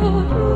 Oh,